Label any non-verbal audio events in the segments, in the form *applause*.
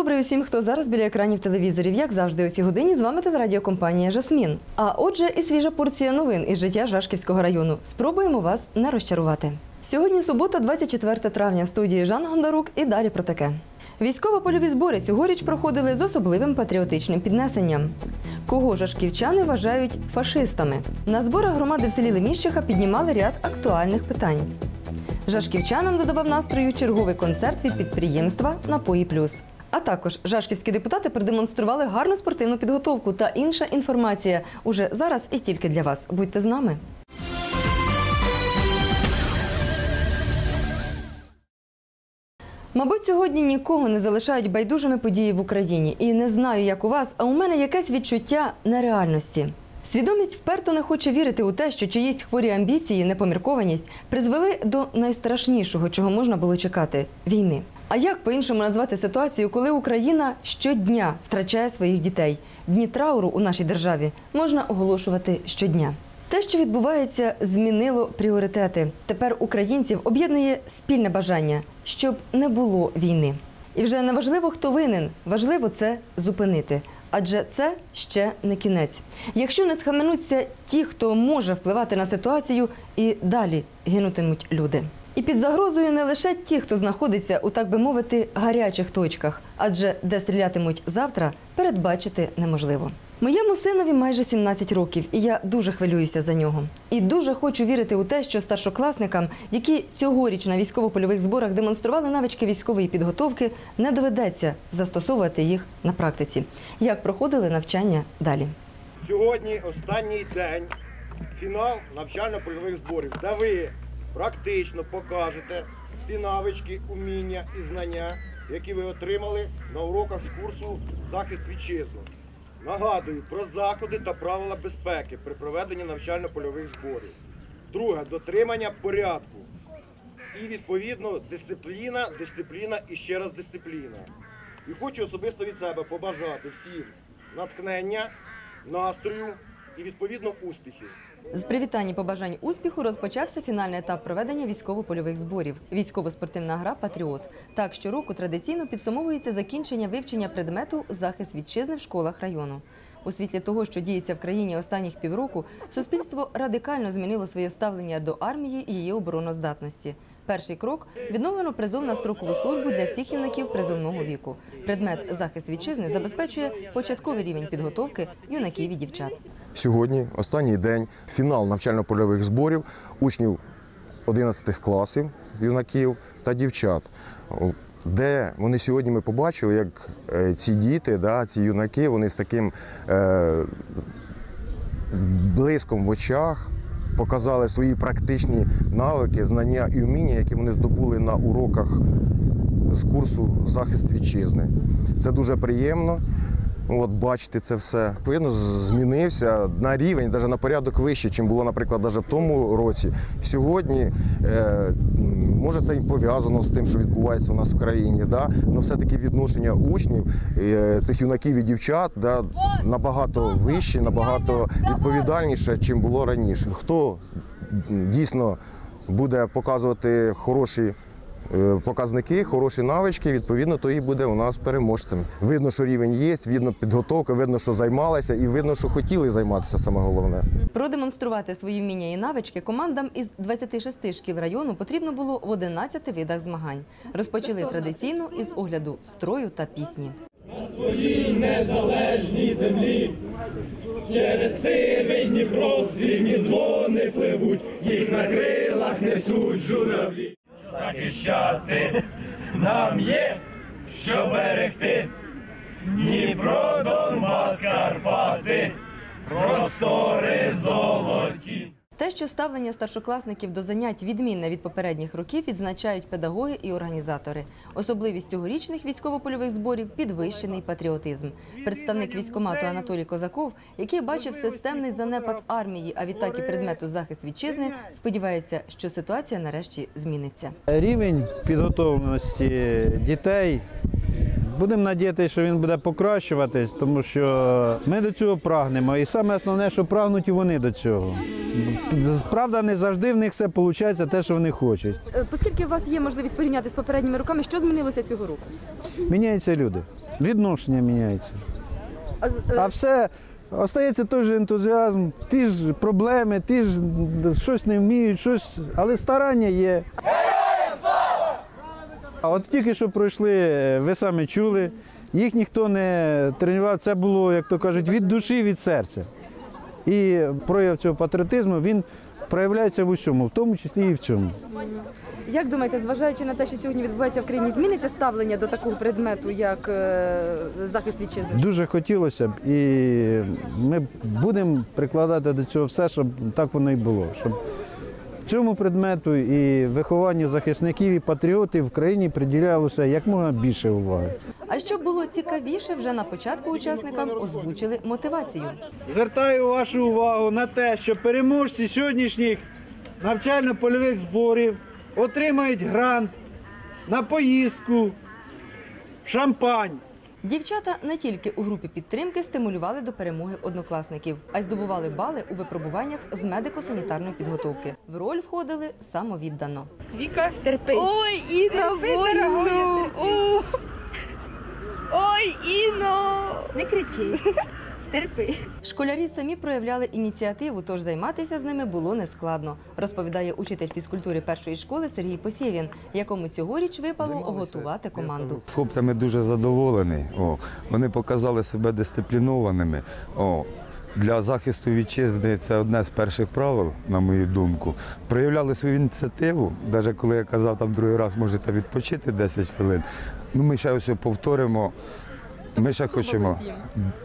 Добрий усім, хто зараз біля екранів телевізорів. Як завжди, у цій годині з вами телерадіокомпанія Жасмін. А отже, і свіжа порція новин із життя Жашківського району. Спробуємо вас не розчарувати. Сьогодні субота, 24 травня, в студії Жан Гондарук і далі про таке. Військово-польові збори цьогоріч проходили з особливим патріотичним піднесенням. Кого жашківчани вважають фашистами? На зборах громади в селі Леміщиха піднімали ряд актуальних питань. Жашківчанам додавав настрою черговий концерт від підприємства Напої Плюс. А також жашківські депутати продемонстрували гарну спортивну підготовку та інша інформація уже зараз і тільки для вас. Будьте з нами. Мабуть, сьогодні нікого не залишають байдужими події в Україні. І не знаю, як у вас, а у мене якесь відчуття нереальності. Свідомість вперто не хоче вірити у те, що чиїсь хворі амбіції, непоміркованість призвели до найстрашнішого, чого можна було чекати війни. А як по-іншому назвати ситуацію, коли Україна щодня втрачає своїх дітей? Дні трауру у нашій державі можна оголошувати щодня. Те, що відбувається, змінило пріоритети. Тепер українців об'єднує спільне бажання, щоб не було війни. І вже не важливо, хто винен, важливо це зупинити. Адже це ще не кінець. Якщо не схаменуться ті, хто може впливати на ситуацію, і далі гинутимуть люди. І під загрозою не лише ті, хто знаходиться у так би мовити гарячих точках, адже де стрілятимуть завтра, передбачити неможливо. Моєму синові майже 17 років, і я дуже хвилююся за нього. І дуже хочу вірити у те, що старшокласникам, які цьогоріч на військово-польових зборах демонстрували навички військової підготовки, не доведеться застосовувати їх на практиці. Як проходили навчання далі? Сьогодні останній день, фінал навчально-польових зборів, де ви практично покажете ті навички, уміння і знання, які ви отримали на уроках з курсу захист вітчизну. Нагадую про заходи та правила безпеки при проведенні навчально-польових зборів. Друге дотримання порядку. І відповідно дисципліна, дисципліна і ще раз дисципліна. І хочу особисто від себе побажати всім натхнення, настрою і відповідно успіхів. З привітань і побажань успіху розпочався фінальний етап проведення військово-польових зборів. Військово-спортивна гра Патріот. Так щороку традиційно підсумовується закінчення вивчення предмету захист вітчизни в школах району. У світлі того, що діється в країні останніх півроку, суспільство радикально змінило своє ставлення до армії і її обороноздатності. Перший крок відновлено призов на строкову службу для всіх юнаків призовного віку. Предмет захист вітчизни забезпечує початковий рівень підготовки юнаків і дівчат. Сьогодні останній день, фінал навчально-польових зборів учнів 11 класів, юнаків та дівчат. Де вони сьогодні ми побачили, як е, ці діти, да, ці юнаки, вони з таким е, блиском в очах показали свої практичні навики, знання і вміння, які вони здобули на уроках з курсу захист вітчизни. Це дуже приємно. От бачити це все. Відповідно, змінився на рівень, навіть на порядок вище, ніж було, наприклад, навіть в тому році. Сьогодні е, може це і пов'язано з тим, що відбувається у нас в країні. Да? але все-таки відношення учнів, е, цих юнаків і дівчат да, набагато вище, набагато відповідальніше, чим було раніше. Хто дійсно буде показувати хороші показники, хороші навички, відповідно, то і буде у нас переможцем. Видно, що рівень є, видно підготовка, видно, що займалися, і видно, що хотіли займатися саме головне. Продемонструвати свої вміння і навички командам із 26 шкіл району потрібно було в 11 видах змагань. Розпочали традиційно із огляду строю та пісні. На своїй незалежній землі. Через сивий Дніпро срібні дзвони пливуть, їх на крилах несуть журавлі. Захищати нам є, що берегти. Дніпро, Донбас, Карпати, простори золоті. Те, що ставлення старшокласників до занять відмінне від попередніх років, відзначають педагоги і організатори. Особливість цьогорічних військово-польових зборів підвищений патріотизм. Представник військомату Анатолій Козаков, який бачив системний занепад армії, а відтак і предмету захист вітчизни, сподівається, що ситуація нарешті зміниться. Рівень підготовленості дітей Будемо надіятися, що він буде покращуватись, тому що ми до цього прагнемо. І саме основне, що прагнуть і вони до цього. Правда, не завжди в них все виходить те, що вони хочуть. Е, Оскільки у вас є можливість порівняти з попередніми роками, що змінилося цього року? Міняються люди, відношення міняються. А е, А все остається той же ентузіазм, ті ж проблеми, ті ж щось не вміють, щось, але старання є. А от тільки що пройшли, е, ви самі чули, їх ніхто не тренував. Це було, як то кажуть, від душі, від серця. І прояв цього патріотизму він проявляється в усьому, в тому числі і в цьому. Як думаєте, зважаючи на те, що сьогодні відбувається в країні, зміниться ставлення до такого предмету, як е, захист вітчизни? Дуже хотілося б, і ми будемо прикладати до цього все, щоб так воно і було. Щоб цьому предмету і вихованню захисників і патріотів в країні приділялося як можна більше уваги. А щоб було цікавіше, вже на початку учасникам озвучили мотивацію. Звертаю вашу увагу на те, що переможці сьогоднішніх навчально-польових зборів отримають грант на поїздку, шампань. Дівчата не тільки у групі підтримки стимулювали до перемоги однокласників, а й здобували бали у випробуваннях з медико-санітарної підготовки. В роль входили самовіддано. Віка, терпи. Ой, Інна, вольно! Ой, Інно. Не кричи. Терпи. Школярі самі проявляли ініціативу, тож займатися з ними було нескладно, розповідає учитель фізкультури першої школи Сергій Посєвін, якому цьогоріч випало готувати команду. З хлопцями дуже задоволений. О, вони показали себе дисциплінованими. О, для захисту вітчизни це одне з перших правил, на мою думку. Проявляли свою ініціативу, навіть коли я казав, там другий раз можете відпочити 10 хвилин. Ну, ми ще ось повторимо. Ми ще хочемо.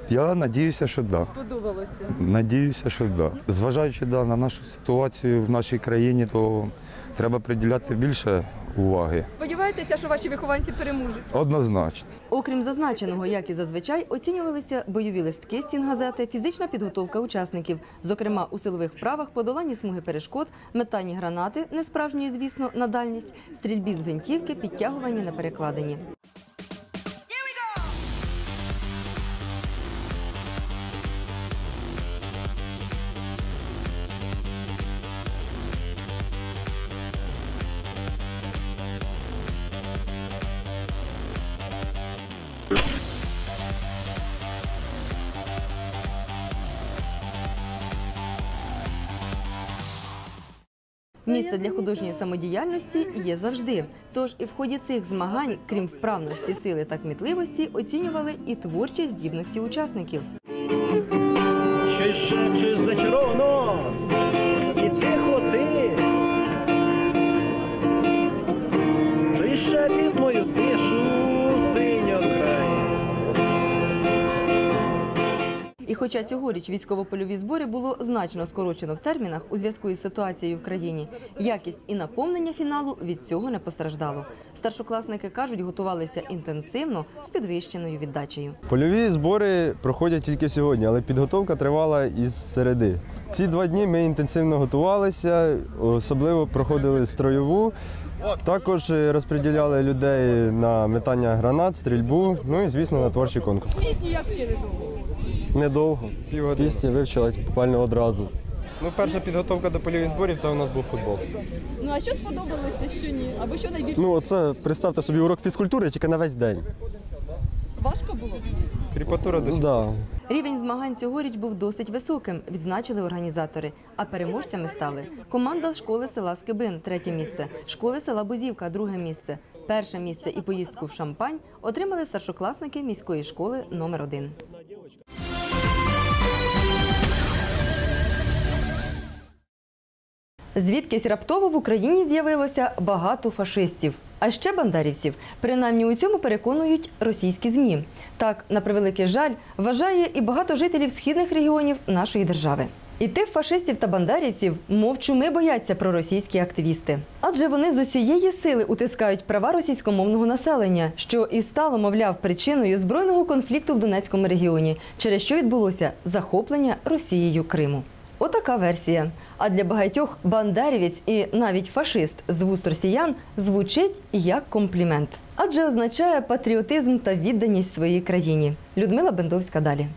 Я надіюся, що. Да. Подобалося. Надіюся, що. Да. Зважаючи да, на нашу ситуацію в нашій країні, то треба приділяти більше уваги. Сподіваєтеся, що ваші вихованці переможуть. Однозначно. Окрім зазначеного, як і зазвичай, оцінювалися бойові листки стінгазети, фізична підготовка учасників, зокрема у силових вправах, подоланні смуги перешкод, метанні гранати, несправжньої, звісно, на дальність, стрільбі з гвинтівки, підтягуванні на перекладині. Місце для художньої самодіяльності є завжди. Тож і в ході цих змагань, крім вправності, сили та кмітливості, оцінювали і творчі здібності учасників. Щось шепчеш зачаровано, хоча цьогоріч військово-польові збори було значно скорочено в термінах у зв'язку із ситуацією в країні, якість і наповнення фіналу від цього не постраждало. Старшокласники кажуть, готувалися інтенсивно з підвищеною віддачею. Польові збори проходять тільки сьогодні, але підготовка тривала із середи. Ці два дні ми інтенсивно готувалися, особливо проходили строєву. Також е, розподіляли людей на метання гранат, стрільбу, ну і звісно на творчий конкурс. Пісню як вчили довго? Недовго. Півгодини. Пісня вивчилась буквально одразу. Ну, перша підготовка до польових зборів це у нас був футбол. Ну а що сподобалося, що ні? Або що найбільше Ну, оце представте собі урок фізкультури тільки на весь день. важко було? Кріпатура до да. Рівень змагань цьогоріч був досить високим, відзначили організатори. А переможцями стали команда школи села Скибин, третє місце, школи села Бузівка, друге місце. Перше місце і поїздку в Шампань отримали старшокласники міської школи номер 1 Звідкись раптово в Україні з'явилося багато фашистів, а ще бандерівців. Принаймні у цьому переконують російські змі. Так, на превеликий жаль, вважає і багато жителів східних регіонів нашої держави. І тих фашистів та бандерівців мов чуми бояться проросійські активісти. Адже вони з усієї сили утискають права російськомовного населення, що і стало, мовляв, причиною збройного конфлікту в Донецькому регіоні, через що відбулося захоплення Росією Криму. Отака версія. А для багатьох бандерівець і навіть фашист з вуст росіян звучить як комплімент, адже означає патріотизм та відданість своїй країні. Людмила Бендовська далі.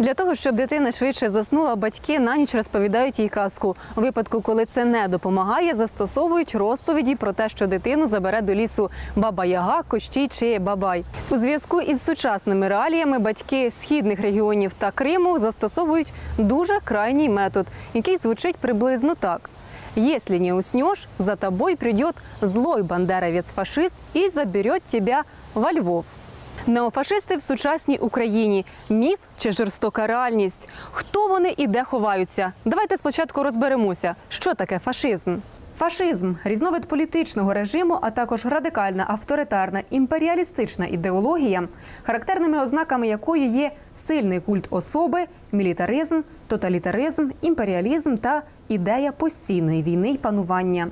Для того, щоб дитина швидше заснула, батьки на ніч розповідають їй казку. У випадку, коли це не допомагає, застосовують розповіді про те, що дитину забере до лісу баба Яга, Кощій чи Бабай. У зв'язку із сучасними реаліями батьки східних регіонів та Криму застосовують дуже крайній метод, який звучить приблизно так. Если не уснешь, за тобой придет злой бандеровец-фашист и заберет тебя во Львов. Неофашисти в сучасній Україні міф чи жорстока реальність? Хто вони і де ховаються? Давайте спочатку розберемося, що таке фашизм. Фашизм різновид політичного режиму, а також радикальна авторитарна імперіалістична ідеологія, характерними ознаками якої є сильний культ особи, мілітаризм, тоталітаризм, імперіалізм та ідея постійної війни й панування.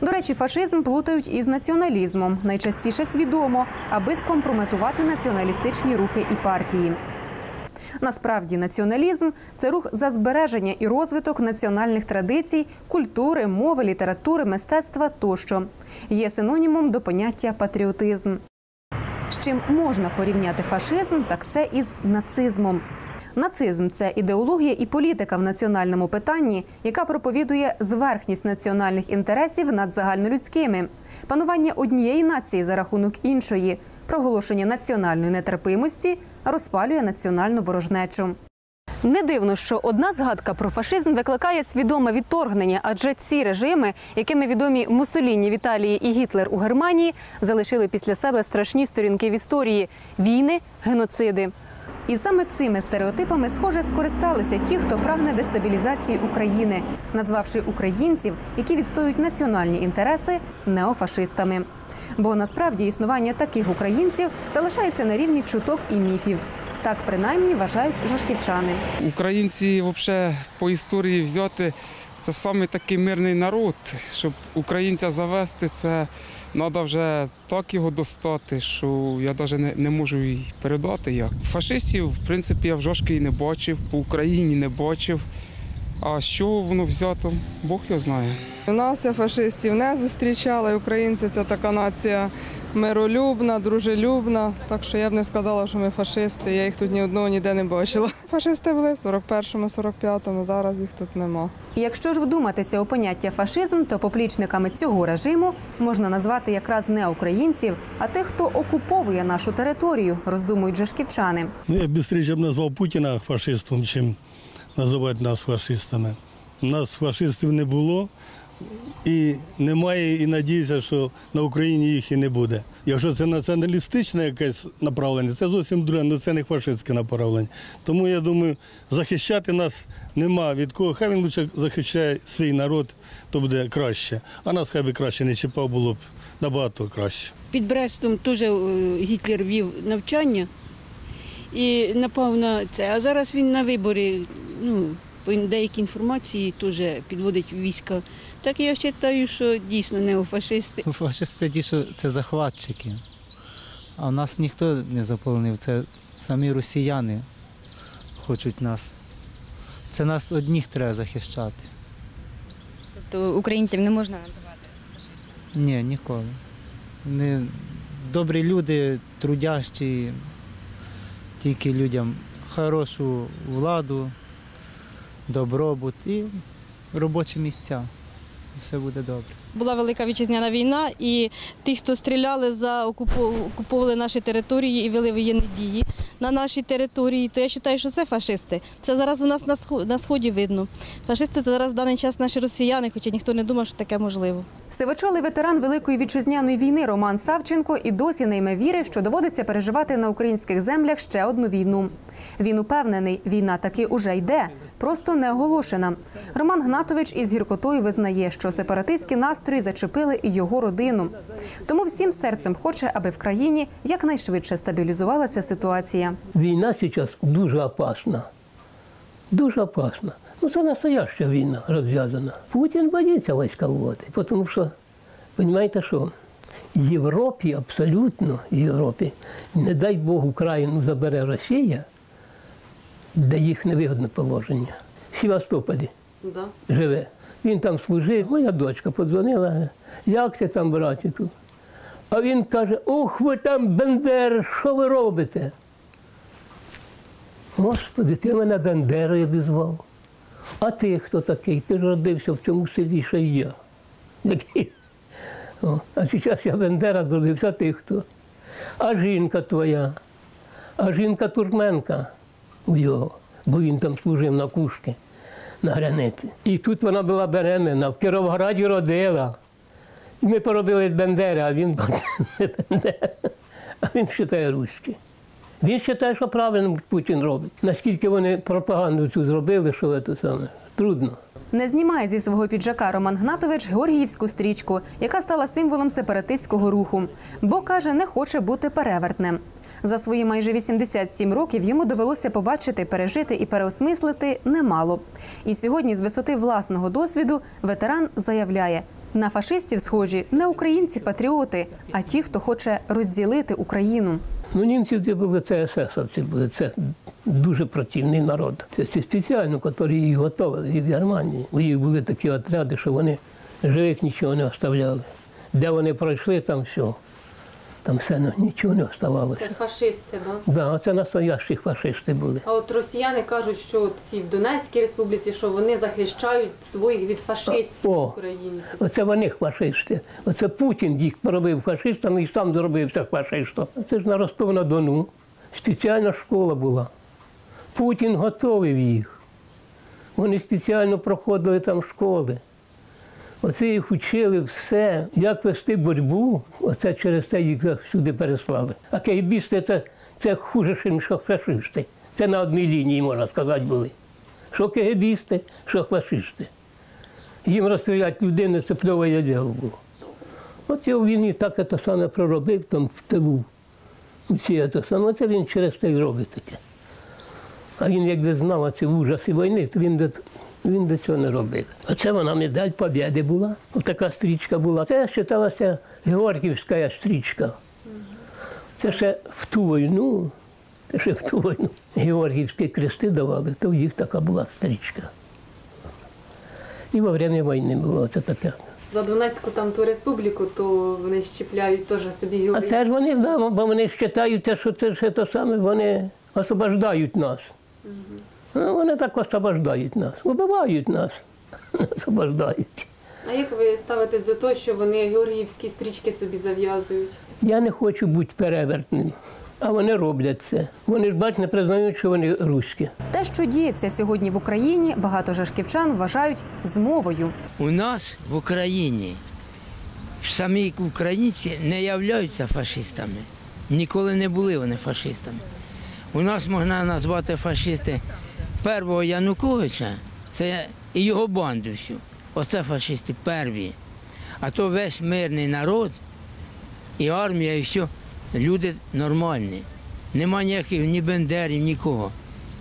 До речі, фашизм плутають із націоналізмом, найчастіше свідомо, аби скомпрометувати націоналістичні рухи і партії. Насправді, націоналізм це рух за збереження і розвиток національних традицій, культури, мови, літератури, мистецтва тощо є синонімом до поняття патріотизм. З чим можна порівняти фашизм, так це із нацизмом. Нацизм це ідеологія і політика в національному питанні, яка проповідує зверхність національних інтересів над загальнолюдськими, панування однієї нації за рахунок іншої, проголошення національної нетерпимості, розпалює національну ворожнечу. Не дивно, що одна згадка про фашизм викликає свідоме відторгнення, адже ці режими, якими відомі Муссоліні в Італії і Гітлер у Германії, залишили після себе страшні сторінки в історії війни, геноциди. І саме цими стереотипами, схоже, скористалися ті, хто прагне дестабілізації України, назвавши українців, які відстоюють національні інтереси, неофашистами. Бо насправді існування таких українців залишається на рівні чуток і міфів. Так принаймні вважають жашківчани. Українці взагалі по історії взяти це саме такий мирний народ. Щоб українця завести, це треба вже так його достати, що я навіть не, не можу й передати як. Фашистів, в принципі, я в Жошки не бачив, по Україні не бачив. А що воно взято, Бог його знає. У нас я фашистів не зустрічала. і Українці це така нація миролюбна, дружелюбна. Так що я б не сказала, що ми фашисти. Я їх тут ні одного ніде не бачила. Фашисти були в 41-му, 45-му, зараз їх тут нема. Якщо ж вдуматися у поняття фашизм, то поплічниками цього режиму можна назвати якраз не українців, а тих, хто окуповує нашу територію, роздумують жашківчани. Ну, я б швидше б назвав Путіна фашистом, чим називати нас фашистами. У нас фашистів не було і немає, і надіюся, що на Україні їх і не буде. Якщо це націоналістичне якесь направлення, це зовсім друге, але це не фашистське направлення. Тому я думаю, захищати нас нема від кого. Хай він лише захищає свій народ, то буде краще. А нас хай би краще не чіпав, було б набагато краще. Під Брестом теж е, Гітлер вів навчання і напав на це. А зараз він на вибори, ну, по деякій інформації теж підводить війська. Так я вважаю, що дійсно неофашисти. Фашисти це ті, що це захватчики. А в нас ніхто не заполонив, це самі росіяни хочуть нас. Це нас одніх треба захищати. Тобто українців не можна називати. фашистами? Ні, ніколи. Вони добрі люди, трудящі, тільки людям хорошу владу, добробут і робочі місця. Все буде добре. Була велика вітчизняна війна, і ті, хто стріляли за окуповували наші території і вели воєнні дії на нашій території, то я вважаю, що це фашисти. Це зараз у нас на схо- на сході видно. Фашисти це зараз в даний час наші росіяни, хоча ніхто не думав, що таке можливо. Сивочолий ветеран Великої вітчизняної війни Роман Савченко і досі не йме віри, що доводиться переживати на українських землях ще одну війну. Він упевнений, війна таки уже йде, просто не оголошена. Роман Гнатович із гіркотою визнає, що сепаратистські настрої зачепили і його родину. Тому всім серцем хоче, аби в країні якнайшвидше стабілізувалася ситуація. Війна зараз дуже опасна. Дуже опасна. Ну, це настояща війна розв'язана. Путін боїться війська вводити, тому що, розумієте, що Європі, абсолютно Європі, не дай Бог Україну забере Росія, де їх невигодне положення. в Севастополі Да. живе. Він там служив, моя дочка подзвонила, як це там, братику? А він каже, ох, ви там Бендер, що ви робите? Господи, ти мене Бендерою обізвав. А ти хто такий? Ти родився в цьому селі, що й я. О, а зараз я Бендера зробився, а ти хто? А жінка твоя, а жінка туркменка у його, бо він там служив на кушки на границі. І тут вона була беременна, в Кіровограді родила. І ми поробили з Бендери, а він *laughs* не Бендера. А він вважає руський. Він вважає, що правильно Путін робить. Наскільки вони пропаганду цю зробили, що це саме трудно. Не знімає зі свого піджака Роман Гнатович Георгіївську стрічку, яка стала символом сепаратистського руху, бо каже, не хоче бути перевертнем. За свої майже 87 років йому довелося побачити, пережити і переосмислити немало. І сьогодні, з висоти власного досвіду, ветеран заявляє: на фашистів схожі не українці-патріоти, а ті, хто хоче розділити Україну. Ну, німці це були це есесовці, були це дуже противний народ. Це ці спеціально, які їх готували від Германії. У їх були такі отряди, що вони живих нічого не оставляли. Де вони пройшли, там все. Там все ну, нічого не оставалося. фашисти, да? Да, це настоящі фашисти були. А от росіяни кажуть, що ці в Донецькій республіці, що вони захищають своїх від фашистів О. українців. Оце вони фашисти. Оце Путін їх поробив фашистами і сам зробився фашистом. Це ж на Ростов на Дону. Спеціальна школа була. Путін готовив їх. Вони спеціально проходили там школи. Оце їх учили все, як вести боротьбу, оце через те їх всюди переслали. А кейбісти це, це хуже, ніж фашисти. Це на одній лінії, можна сказати, були. Що кегебісти, що фашисти. Їм розстріляти людину це пльове діло було. От я в війні так це саме проробив там в тилу. Усі це саме, це він через те й робить таке. А він якби знав ці ужаси війни, то він до, він до цього не робив. Оце вона медаль Побєди була. Ось така стрічка була. Це вважалася Георгіївська стрічка. Це ще в ту війну, це ще в ту війну Георгіївські крести давали, то в їх така була стрічка. І во время війни було це таке. За Донецьку там ту республіку, то вони щепляють теж собі А це ж вони, да, бо вони вважають, що це ж те саме, вони освобождають нас. Ну, вони так освобождають нас, вбивають нас, *laughs* освобождають. А як ви ставитесь до того, що вони георгіївські стрічки собі зав'язують? Я не хочу бути перевертним, а вони роблять це. Вони ж бач, не признають, що вони руські. Те, що діється сьогодні в Україні, багато жашківчан вважають змовою. У нас в Україні самі українці не являються фашистами. Ніколи не були вони фашистами. У нас можна назвати фашисти первого Януковича, це і його банду всю. Оце фашисти перві. А то весь мирний народ, і армія, і все. Люди нормальні. Нема ніяких ні бендерів, нікого.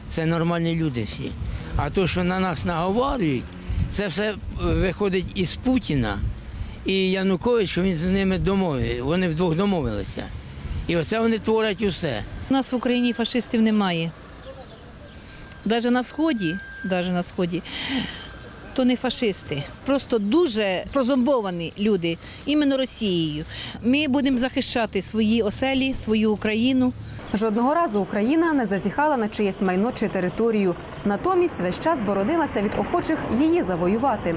Це нормальні люди всі. А то, що на нас наговорюють, це все виходить із Путіна і Янукович, що він з ними домовив. Вони вдвох домовилися. І оце вони творять усе. У нас в Україні фашистів немає. Навіть на сході, навіть на сході, то не фашисти. Просто дуже прозомбовані люди, іменно Росією. Ми будемо захищати свої оселі, свою Україну. Жодного разу Україна не зазіхала на чиєсь майно чи територію. Натомість весь час боронилася від охочих її завоювати.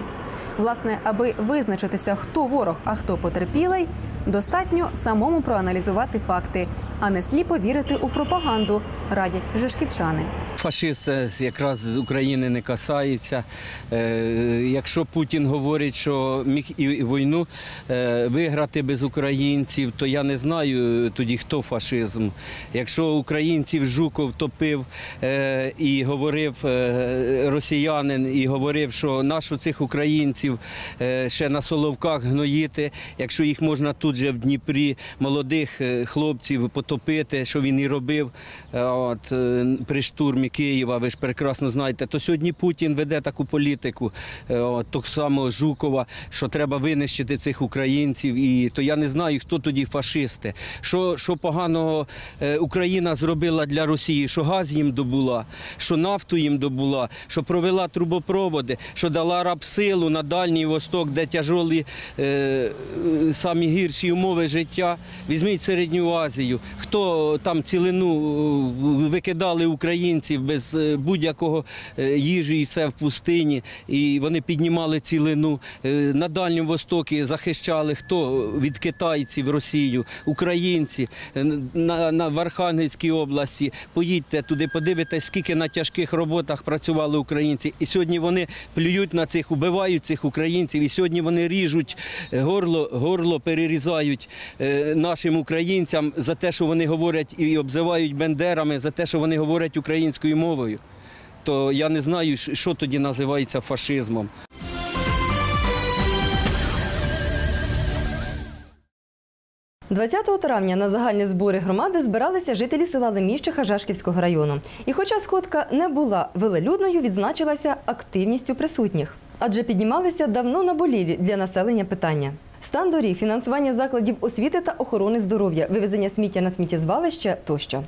Власне, аби визначитися, хто ворог, а хто потерпілий, достатньо самому проаналізувати факти, а не сліпо вірити у пропаганду, радять жишківчани. Фашист якраз з України не касається. Е, Якщо Путін говорить, що міг і війну е, виграти без українців, то я не знаю тоді, хто фашизм. Якщо українців Жуков топив е, і говорив росіянин, і говорив, що нашу цих українців ще на Соловках гноїти, якщо їх можна тут же в Дніпрі молодих хлопців потопити, що він і робив от, при штурмі Києва, ви ж прекрасно знаєте, то сьогодні Путін веде таку політику, е, так само Жукова, що треба винищити цих українців. І то я не знаю, хто тоді фашисти. Що, що поганого е, Україна зробила для Росії, що газ їм добула, що нафту їм добула, що провела трубопроводи, що дала рабсилу на Дальній Восток, де тяжолі е, самі гірші умови життя. Візьміть Середню Азію. Хто там цілину е, викидали українців без е, будь-якого е, їжі і все в пустині, і вони піднімали цілину. Е, На Дальньому Востокі захищали хто від китайців Росію, українці на, на в Архангельській області. Поїдьте туди, подивитесь, скільки на тяжких роботах працювали українці. І сьогодні вони плюють на цих, убивають цих українців. І сьогодні вони ріжуть горло, горло перерізають нашим українцям за те, що вони говорять і обзивають бендерами, за те, що вони говорять українською мовою. То я не знаю, що тоді називається фашизмом. – 20 травня на загальні збори громади збиралися жителі села Леміщиха Жашківського району. І хоча сходка не була велелюдною, відзначилася активністю присутніх. Адже піднімалися давно наболілі для населення питання. Стан доріг, фінансування закладів освіти та охорони здоров'я, вивезення сміття на сміттєзвалище тощо.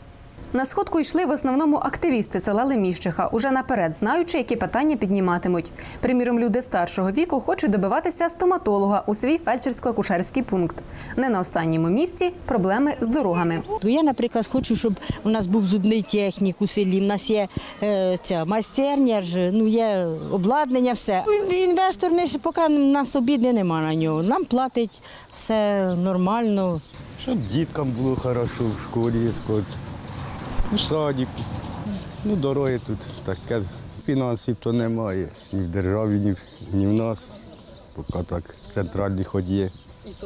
На сходку йшли в основному активісти села Леміщиха, уже наперед знаючи, які питання підніматимуть. Приміром, люди старшого віку хочуть добиватися стоматолога у свій фельдшерсько-акушерський пункт. Не на останньому місці проблеми з дорогами. Я, наприклад, хочу, щоб у нас був зубний технік у селі. У нас є е, ця майстерня, ж, ну є обладнання, все. Інвестор не ж поки нас обіди нема на нього. Нам платить все нормально. Щоб діткам було хорошо в школі, у садіку. Ну, дороги тут таке. Фінансів то немає. Ні в державі, ні, в- ні в нас. Поки так центральні хоч є.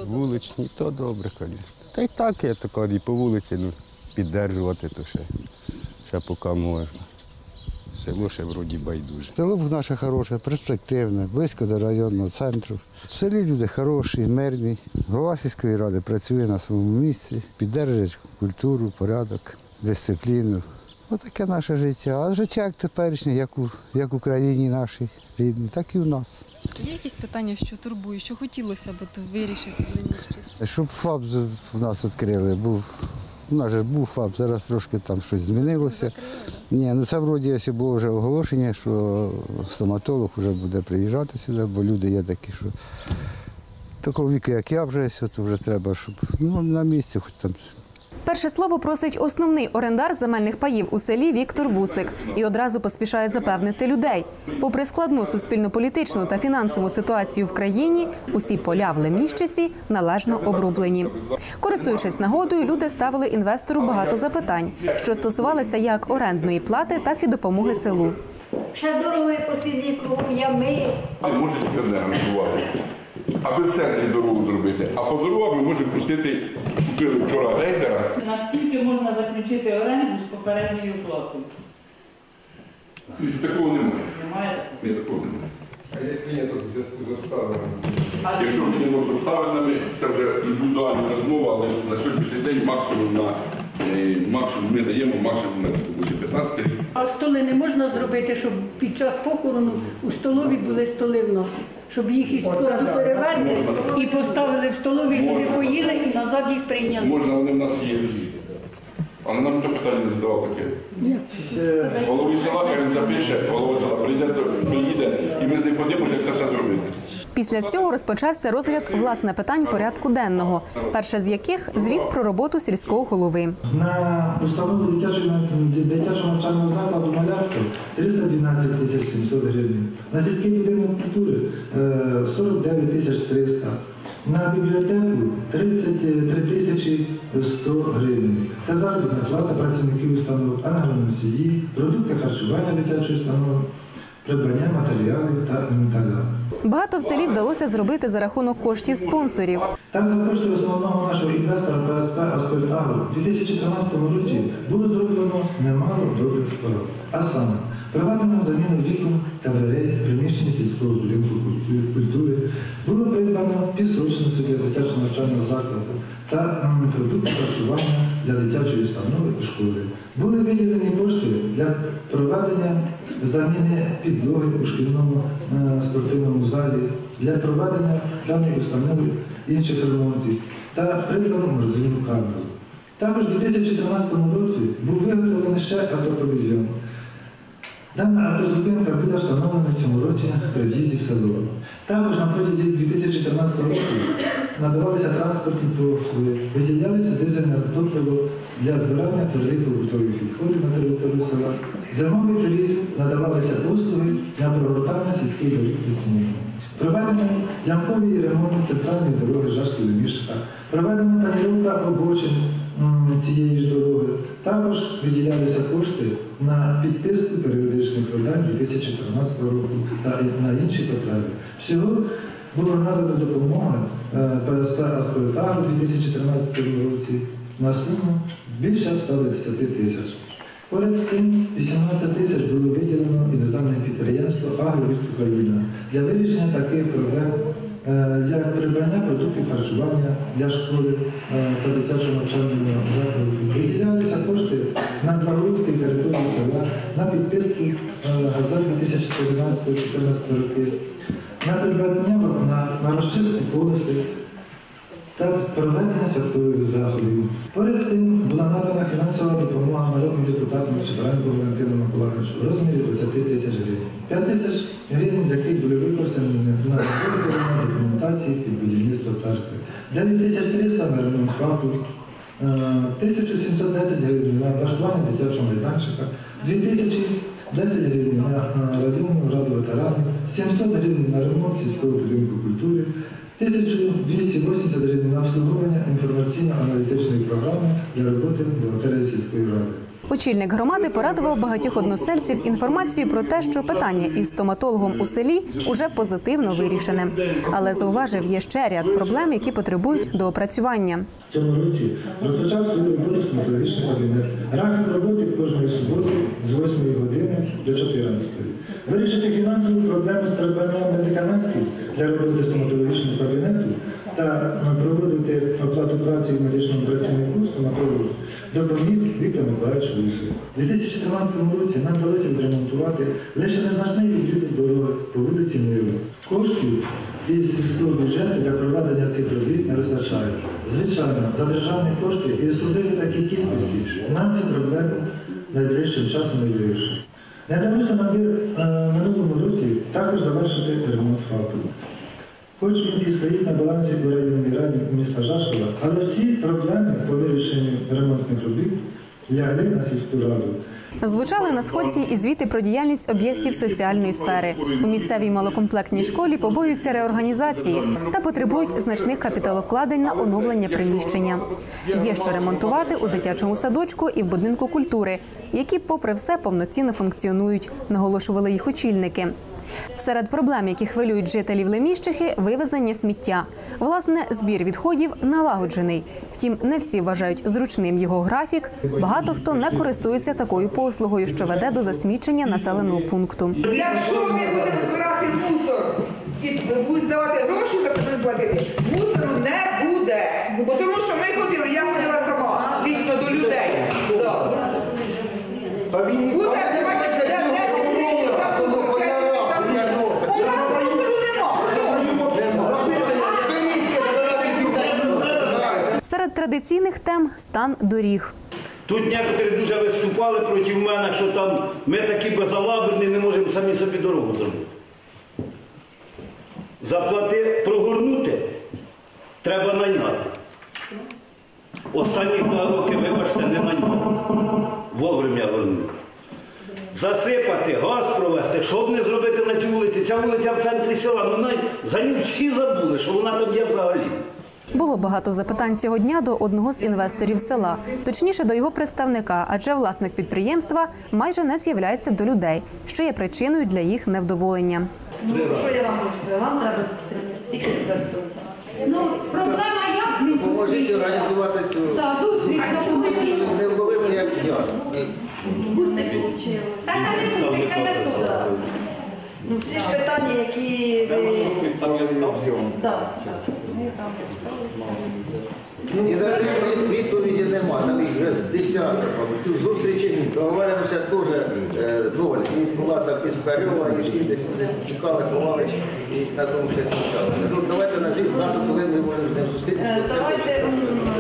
Вуличні, то добре, звісно. Та й так я тако і по вулиці ну, піддержувати, то ще, ще поки можна. Село ще вроді байдуже. Село наше хороше, перспективне, близько до районного центру. В селі люди хороші, мирні. Голова сільської ради працює на своєму місці, підтримує культуру, порядок, дисципліну. Отаке наше життя. А життя як теперішнє, як у, як в Україні нашій рідній, так і в нас. Є якісь питання, що турбує, що хотілося б вирішити в Леміщі? Щоб ФАП з- в нас відкрили, був. У нас же був ФАП, зараз трошки там щось змінилося. Ні, ну це вроді ось було вже оголошення, що стоматолог вже буде приїжджати сюди, бо люди є такі, що такого віку, як я вже, то вже треба, щоб ну, на місці хоч там Перше слово просить основний орендар земельних паїв у селі Віктор Вусик і одразу поспішає запевнити людей. Попри складну суспільно-політичну та фінансову ситуацію в країні, усі поля в Леміщесі належно обрублені. Користуючись нагодою, люди ставили інвестору багато запитань, що стосувалися як орендної плати, так і допомоги селу. Ще дороги по селі кругом ями. Але може одне гарантувати. Аби в центрі дорогу зробити, а по дорогах ми можемо пустити, вчора грейдера. Наскільки можна заключити оренду з попередньою платою? Такого немає. Немає? Ні, такого немає. А як прийнято в зв'язку з обставинами? Якщо виняток з обставинами, це вже індивідуальна розмова, але на сьогоднішній день максимум на е, максимум ми даємо максимум на допустим, 15 рік. А столи не можна зробити, щоб під час похорону у столові були столи в нас, щоб їх із складу перевезли і поставили в столові, люди поїли і назад їх прийняли. Можна, вони в нас є. Але нам ніхто питання не задавав таке. Голові села, хай він запише, голова села прийде, приїде, і ми з ним подивимося, як це все зробити. Після цього розпочався розгляд власне питань порядку денного, перше з яких звіт про роботу сільського голови. На установу дитячого, дитячого навчального закладу малятку 312 тисяч 700 гривень. На сільський будинок культури е, 49 тисяч 300. На бібліотеку 33 тисячі 100 гривень. Це заробітна плата працівників установ, енергоносії, продукти харчування дитячої установи, придбання матеріалів та інвентаря. Багато в селі вдалося зробити за рахунок коштів спонсорів. Так, за кошти основного нашого інвестора ПСП «Аскольд Агро» у 2013 році було зроблено немало добрих справ. А саме, Проведено заміну вікон та дверей в приміщенні сільського будинку культури. Було придбано пісочницю для дитячого навчального закладу та продукти харчування для дитячої установи і школи. Були виділені кошти для проведення заміни підлоги у шкільному е, спортивному залі, для проведення даної установи інших ремонтів та придбано морозильну камеру. Також у 2013 році був виготовлений ще автопавільйон. Дана автозупинка буде встановлена в цьому році при в'їзді в село. Також на протязі 2014 року надавалися транспортні послуги, виділялися дизельне топливо для збирання твердих побутових відходів на територію села. Зимовий період надавалися послуги для прогортання сільських доріг від снігу. Проведено ямковий ремонт центральної дороги Жашки до Мішка, проведена паніровка обочин цієї ж дороги. Також виділялися кошти на підписку періодичних видань 2014 року та на інші потреби. Всього було надано допомога е, ПСП «Аспектару» у 2013 році на суму більше 110 тисяч. Поряд з цим 18 тисяч було виділено іноземне підприємство «Агровід Україна» для вирішення таких проблем, як придбання продуктів харчування для школи е, та дитячого навчального закладу. Виділялися кошти на благоустрій території села, на підписку е, газет 2014-2014 роки, на придбання на, на розчистку полоси, та проведення святкових заходів. Поряд з цим була надана фінансова допомога народним депутатам Чебранку Валентину Миколаївичу в розмірі 20 тисяч гривень. 5 тисяч гривень, з яких були використані на виготовлення документації під будівництво церкви. 9 тисяч 300 на ремонт хату, е, 1710 гривень на влаштування дитячого майданчика, 2010 гривень на е, радіону раду ветеранів, 700 гривень на ремонт сільського будинку культури, 1280 гривень на обслуговування інформаційно-аналітичної програми для роботи бухгалтерії сільської ради. Очільник громади порадував багатьох односельців інформацією про те, що питання із стоматологом у селі уже позитивно вирішене. Але зауважив, є ще ряд проблем, які потребують доопрацювання. В цьому році розпочав свою роботу стоматологічний кабінет. Графік роботи кожної суботи з 8 години до 14. Вирішити фінансову проблему з придбанням медикаментів для роботи стоматологічного кабінету та е, проводити оплату праці медичному працівнику стоматологу допоміг Віктор Миколаївич Лусик. У 2014 році нам вдалося відремонтувати лише незначний відрізок дороги по вулиці Миру. Коштів із сільського бюджету для проведення цих робіт не вистачає. Звичайно, за державні кошти і судили такі кількості, нам ці проблеми найближчим часом не вирішить. Не вдалося нам в е, минулому році також завершити ремонт фабрики. Хоч і стоїть на балансі в районній раді міста Жашкова, але всі проблеми по вирішенню ремонтних робіт лягли на сільську раду. Звучали на сходці і звіти про діяльність об'єктів соціальної сфери. У місцевій малокомплектній школі побоюються реорганізації та потребують значних капіталовкладень на оновлення приміщення. Є що ремонтувати у дитячому садочку і в будинку культури, які, попри все, повноцінно функціонують, наголошували їх очільники. Серед проблем, які хвилюють жителів Леміщихи, вивезення сміття. Власне, збір відходів налагоджений. Втім, не всі вважають зручним його графік. Багато хто не користується такою послугою, що веде до засмічення населеного пункту. Якщо ми будемо збирати мусор і будуть здавати гроші, за це будемо платити, мусору не буде. Бо тому що ми ходили, я ходила сама лічно до людей. Буде, давайте, де 10 гривень за мусор, 5 гривень за мусор. У нас мусору нема. Серед традиційних тем стан доріг. Тут некоторі дуже виступали проти мене, що там ми такі безалаберні, не можемо самі собі дорогу зробити. Заплати прогорнути треба найняти. Останні два роки, вибачте, не найняли. Вовремя вернули. Засипати, газ провести, що б не зробити на цю вулиці. Ця вулиця в центрі села, ну за ним всі забули, що вона там є взагалі. Було багато запитань цього дня до одного з інвесторів села, точніше до його представника, адже власник підприємства майже не з'являється до людей, що є причиною для їх невдоволення. Ну, що я вам розповіла? Вам треба зустріти стільки звернути. Ну, проблема як з ним Поможіть організувати цю Так, зустріч не вловили, як я. Буси получили. Та це не зустріч, це Ну, всі ж питання, які ви... Там є стабзіон. Так, так. Там. І на лист відповіді немає, там їх вже з десяток. Тут зустрічі договоримося теж е, ноль. І була та Піскарьова, і всі десь десь чекали, ховали, і на тому все кінчалося. Ну, давайте нажіть дату, коли ми можемо з ним зустрітися. Е, Давайте м,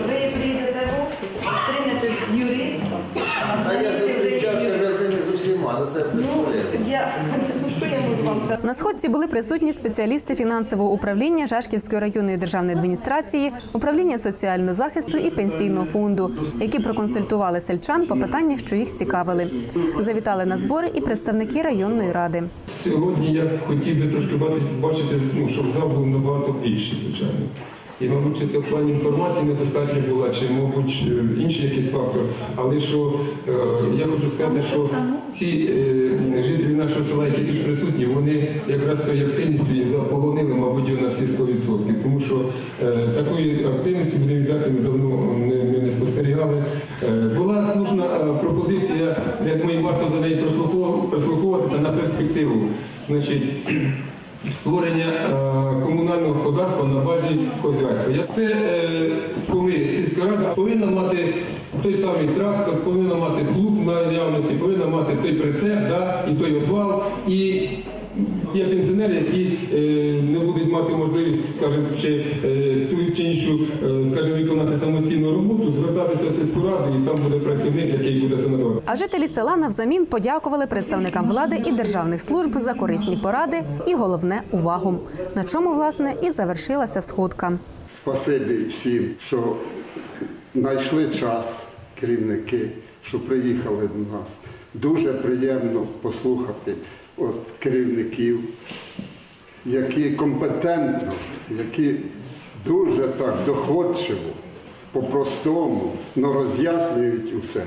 ви приїдете в офіс, зустрінете з юристом. А я зустрічався вже з ними з усіма, ну це Ну, я, На сходці були присутні спеціалісти фінансового управління Жашківської районної державної адміністрації, управління соціального захисту і пенсійного фонду, які проконсультували сельчан по питаннях, що їх цікавили. Завітали на збори і представники районної ради. Сьогодні я хотів би трошки бачити- ну, щоб зал був набагато більший, звичайно. І, мабуть, це в плані інформації недостатньо була, чи, мабуть, е, інший якийсь фактор. Але що е, я хочу сказати, що ці е, жителі нашого села, які тут присутні, вони якраз своєю активністю і заполонили, мабуть, на всі 100%. Тому що такої активності, будемо відверти, ми давно не, ми не спостерігали. Була слушна пропозиція, як ми варто до неї прислухов- прислуховуватися на перспективу. Значить, створення комунального господарства на базі хозяйства. Це е, коли сільська рада повинна мати той самий трактор, повинна мати плуг на наявності, повинна мати той прицеп, да, і той обвал. І є пенсіонери, які е, не будуть мати можливість, скажімо, ще е, ту чи іншу, е, скажімо, виконати самостійну роботу, звертатися в сільську раду, і там буде працівник, який буде це надавати. А жителі села навзамін подякували представникам влади і державних служб за корисні поради і головне увагу. На чому власне і завершилася сходка. Спасибі всім, що знайшли час, керівники, що приїхали до нас. Дуже приємно послухати от керівників, які компетентно, які дуже так доходчиво, по-простому, но роз'яснюють усе.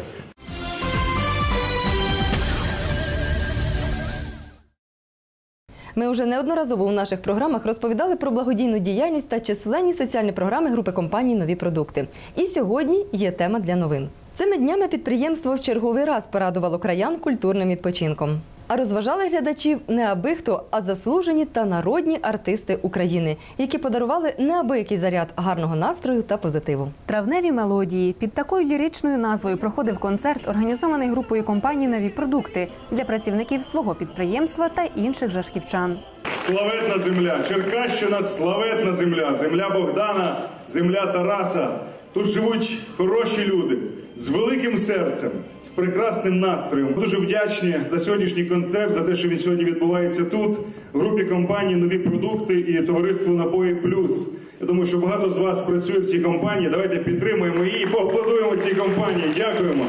Ми вже неодноразово у наших програмах розповідали про благодійну діяльність та численні соціальні програми групи компаній Нові продукти. І сьогодні є тема для новин. Цими днями підприємство в черговий раз порадувало краян культурним відпочинком. А розважали глядачів не аби хто, а заслужені та народні артисти України, які подарували неабиякий заряд гарного настрою та позитиву. Травневі мелодії під такою ліричною назвою проходив концерт, організований групою компанії Нові продукти для працівників свого підприємства та інших жашківчан. Славетна земля, Черкащина славетна земля, земля Богдана, земля Тараса. Тут живуть хороші люди з великим серцем, з прекрасним настроєм. Дуже вдячні за сьогоднішній концерт, за те, що він сьогодні відбувається тут, в групі компанії Нові продукти і товариство Напої Плюс. Я думаю, що багато з вас працює в цій компанії. Давайте підтримуємо її поаплодуємо цій компанії. Дякуємо.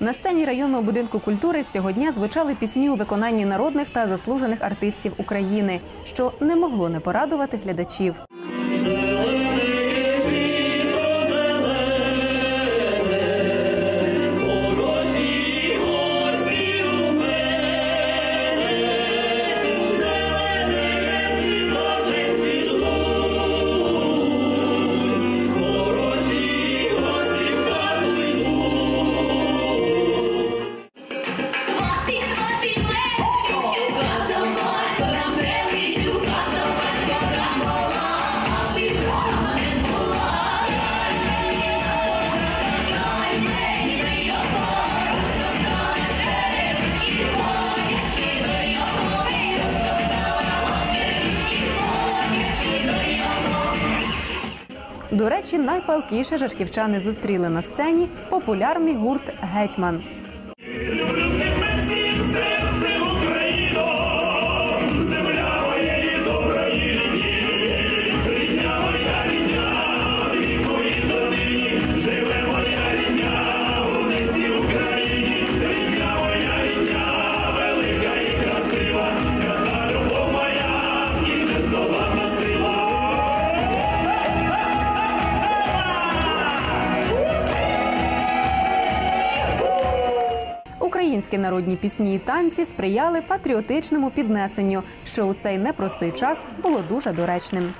На сцені районного будинку культури цього дня звучали пісні у виконанні народних та заслужених артистів України, що не могло не порадувати глядачів. Найпалкіше жашківчани зустріли на сцені популярний гурт Гетьман. Народні пісні і танці сприяли патріотичному піднесенню, що у цей непростий час було дуже доречним.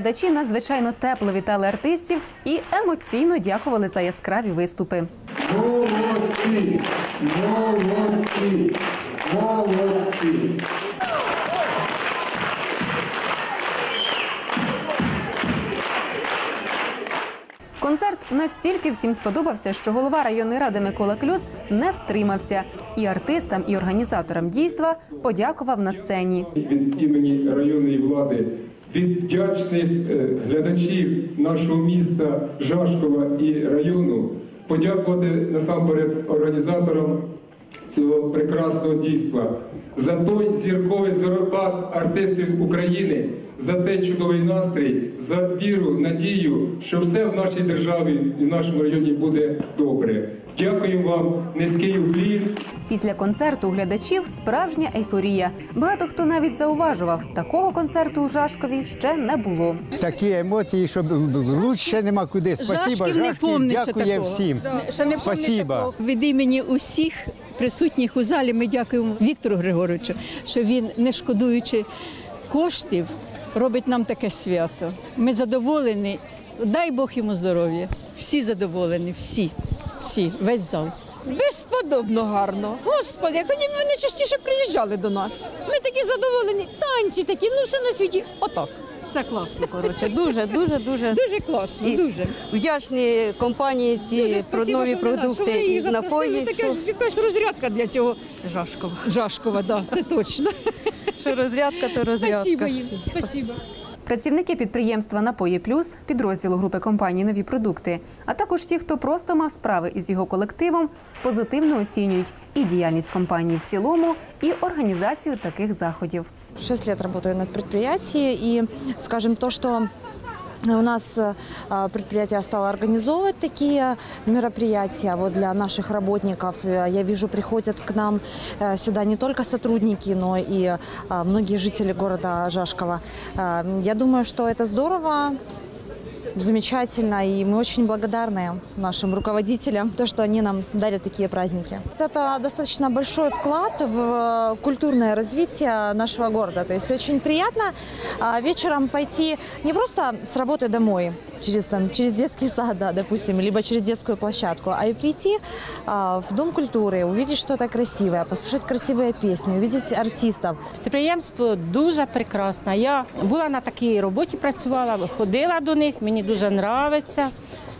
Глядачі надзвичайно тепло вітали артистів і емоційно дякували за яскраві виступи. Молодці! Молодці! Молодці! Концерт настільки всім сподобався, що голова районної ради Микола Клюц не втримався і артистам, і організаторам дійства подякував на сцені. від імені районної влади, від вдячних е, глядачів нашого міста Жашкова і району подякувати насамперед організаторам цього прекрасного дійства за той зірковий зоропад артистів України, за той чудовий настрій, за віру, надію, що все в нашій державі і в нашому районі буде добре. Дякую вам, низький уклін. Після концерту у глядачів справжня ейфорія. Багато хто навіть зауважував, такого концерту у Жашкові ще не було. Такі емоції, що лучше нема куди. Спасибо, Жашків не дякує всім. Ще не Спасибо. Від імені усіх присутніх у залі ми дякуємо Віктору Григоровичу, що він, не шкодуючи коштів, робить нам таке свято. Ми задоволені. Дай Бог йому здоров'я. Всі задоволені, всі, всі, весь зал. Безподобно гарно. Господи, як вони, частіше приїжджали до нас. Ми такі задоволені, танці такі, ну все на світі. Отак. Все класно, коротше. Дуже, дуже, дуже. Дуже класно, І дуже. Вдячні компанії ці Дуже про спасибо, нові що ви нас- що продукти ви її і запросили. напої. Така що- ж якась розрядка для цього. Жашкова. Жашкова, да, це точно. Що розрядка, то розрядка. Спасибо їм. Спасибо. Працівники підприємства Напої Плюс, підрозділу групи компанії Нові продукти, а також ті, хто просто мав справи із його колективом, позитивно оцінюють і діяльність компанії в цілому, і організацію таких заходів. Шесть лет работаю на предприятии, и, скажем, то, что у нас э, предприятие стало организовывать такие мероприятия вот для наших работников. Э, Я вижу, приходят к нам э, сюда не только сотрудники, но и многие жители города Жашкова. Я думаю, что это здорово, замечательно, и мы очень благодарны нашим руководителям, то, что они нам дарят такие праздники. Это достаточно большой вклад в э, культурное развитие нашего города. То есть очень приятно а, вечером пойти не просто с работы домой, через, там, через детский сад, да, допустим, либо через детскую площадку, а и прийти а, в Дом культуры, увидеть что-то красивое, послушать красивые песни, увидеть артистов. Підприємство дуже прекрасне. Я була на такій роботі, працювала, ходила до них, мені дуже подобається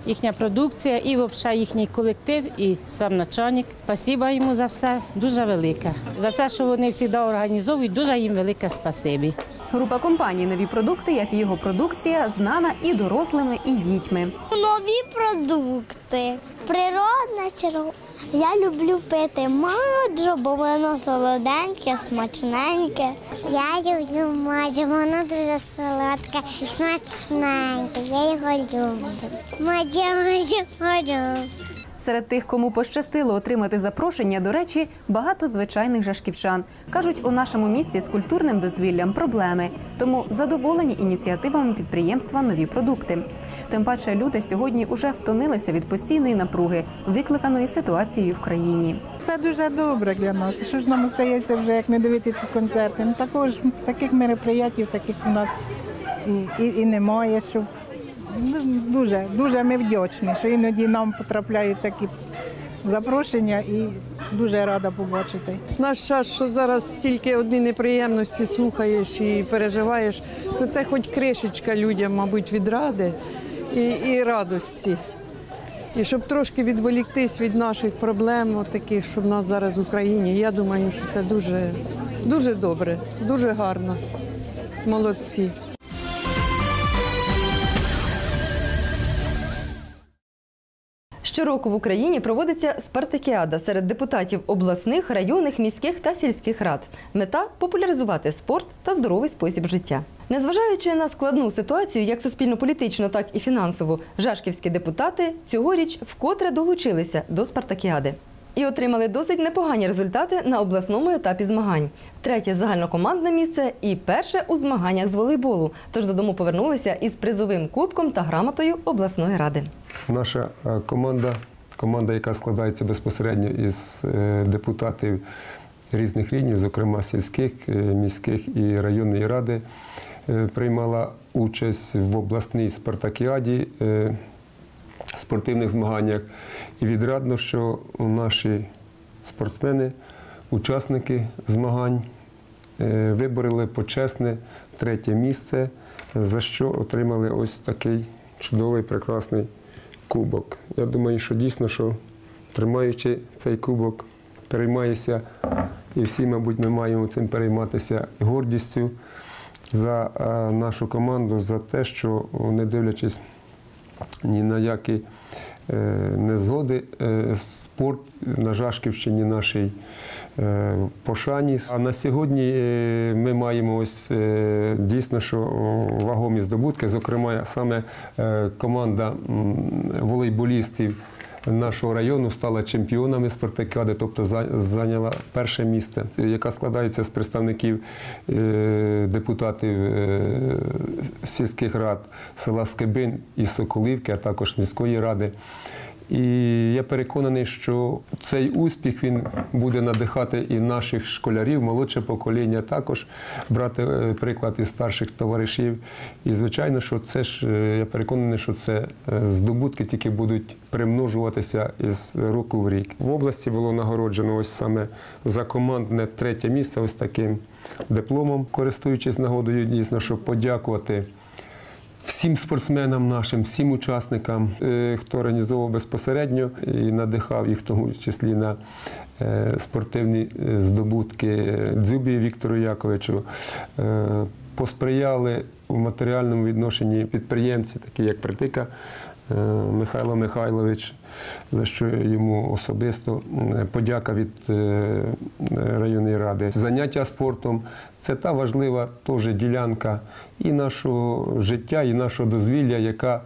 їхня продукція і взагалі їхній колектив, і сам начальник. Спасіба йому за все, дуже велике. За це, що вони завжди організовують, дуже їм велике спасибі. Група компанії Нові продукти, як і його продукція, знана і дорослими, і дітьми. Нові продукти. Природне черво. Я люблю пити маджо, бо воно солоденьке, смачненьке. Я люблю маджо, воно дуже солодке і смачненьке. Я його люблю. Маджо, маджо, маджо. Серед тих, кому пощастило отримати запрошення, до речі, багато звичайних жашківчан. Кажуть, у нашому місті з культурним дозвіллям проблеми, тому задоволені ініціативами підприємства нові продукти. Тим паче люди сьогодні уже втомилися від постійної напруги, викликаної ситуацією в країні. Це дуже добре для нас. Що ж нам остається вже як не дивитися концерти? Ну, також таких мероприятів, таких у нас і, і, і немає. Щоб... Ну, Дуже, дуже ми вдячні, що іноді нам потрапляють такі запрошення і дуже рада побачити. Наш час, що зараз стільки одні неприємності слухаєш і переживаєш, то це хоч кришечка людям, мабуть, від ради і, і радості. І щоб трошки відволіктись від наших проблем, таких, що в нас зараз в Україні, я думаю, що це дуже, дуже добре, дуже гарно. Молодці. Щороку в Україні проводиться спартакіада серед депутатів обласних, районних, міських та сільських рад. Мета популяризувати спорт та здоровий спосіб життя. Незважаючи на складну ситуацію, як суспільно-політичну, так і фінансову, жашківські депутати цьогоріч вкотре долучилися до спартакіади. І отримали досить непогані результати на обласному етапі змагань. Третє загальнокомандне місце і перше у змаганнях з волейболу. Тож додому повернулися із призовим кубком та грамотою обласної ради. Наша е, команда, команда, яка складається безпосередньо із е, депутатів різних рівнів, зокрема сільських, е, міських і районної ради, приймала участь в обласній спартакіаді, спортивних змаганнях. І відрадно, що наші спортсмени, учасники змагань е, вибороли почесне третє місце, за що отримали ось такий чудовий, прекрасний кубок. Я думаю, що дійсно, що тримаючи цей кубок, переймаєшся, і всі, мабуть, ми маємо цим перейматися гордістю за е, нашу команду, за те, що не дивлячись ні на які е, незгоди, е, спорт на Жашківщині нашій е, пошані. А на сьогодні ми маємо ось дійсно, що вагомі здобутки. Зокрема, саме команда волейболістів нашого району стала чемпіонами спартакіади, тобто зайняла перше місце, яка складається з представників е, депутатів е, сільських рад села Скибин і Соколівки, а також міської ради. І я переконаний, що цей успіх він буде надихати і наших школярів, молодше покоління також брати е, приклад із старших товаришів. І звичайно, що це ж е, я переконаний, що це е, здобутки тільки будуть примножуватися із року в рік. В області було нагороджено ось саме за командне третє місце, ось таким дипломом, користуючись нагодою, дійсно, щоб подякувати всім спортсменам нашим, всім учасникам, е, хто організовував безпосередньо і надихав їх, в тому числі на е, спортивні е, здобутки Дзюбі Віктору Яковичу. Посприяли у матеріальному відношенні підприємці, такі як Притика Михайло Михайлович, за що йому особисто подяка від е, районної ради. Заняття спортом це та важлива теж ділянка і нашого життя, і нашого дозвілля, яка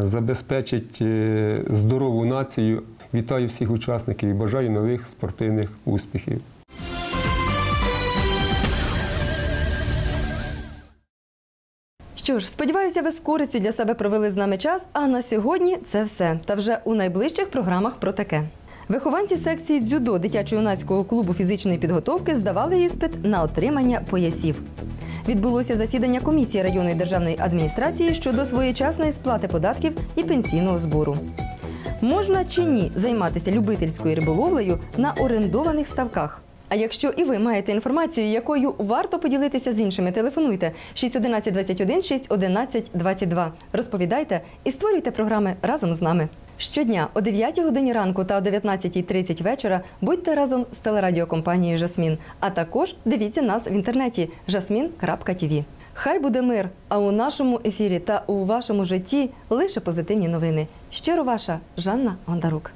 забезпечить е, здорову націю. Вітаю всіх учасників і бажаю нових спортивних успіхів. Що ж, сподіваюся, ви з користю для себе провели з нами час. А на сьогодні це все. Та вже у найближчих програмах про таке. Вихованці секції дзюдо дитячо-юнацького клубу фізичної підготовки здавали іспит на отримання поясів. Відбулося засідання комісії районної державної адміністрації щодо своєчасної сплати податків і пенсійного збору. Можна чи ні займатися любительською риболовлею на орендованих ставках? А якщо і ви маєте інформацію, якою варто поділитися з іншими, телефонуйте 611 21 611 22. Розповідайте і створюйте програми разом з нами. Щодня о 9 годині ранку та о 19.30 вечора будьте разом з телерадіокомпанією Жасмін, а також дивіться нас в інтернеті jasmin.tv. Хай буде мир! А у нашому ефірі та у вашому житті лише позитивні новини. Щиро ваша Жанна Гондарук.